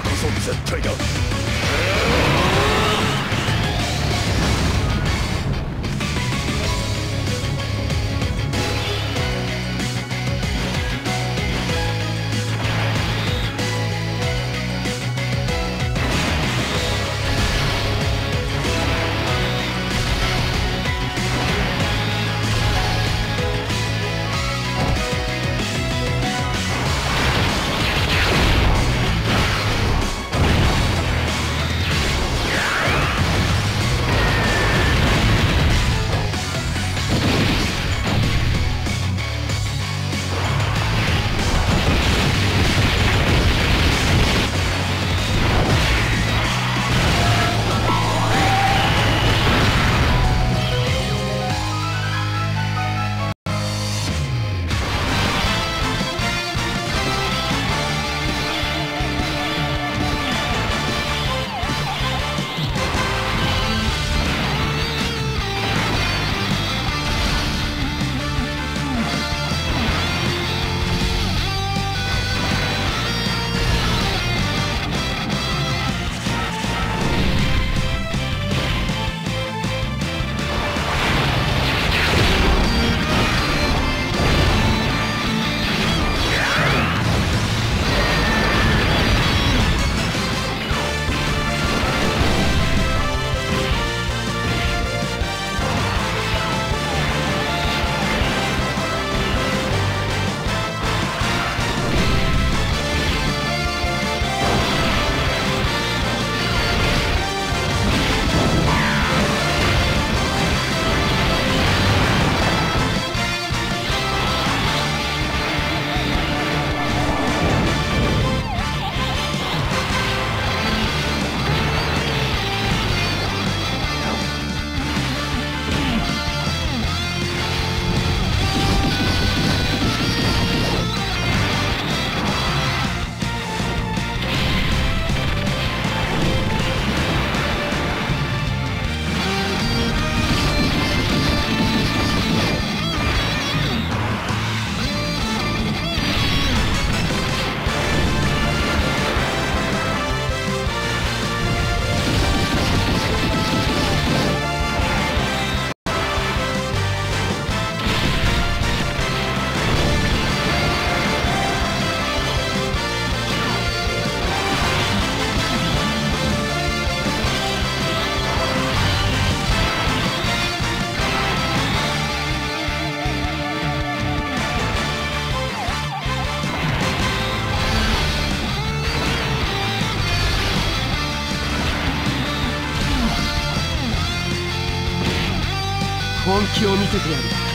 こそ絶対だ。本気を見せてやる。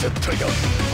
to trigger.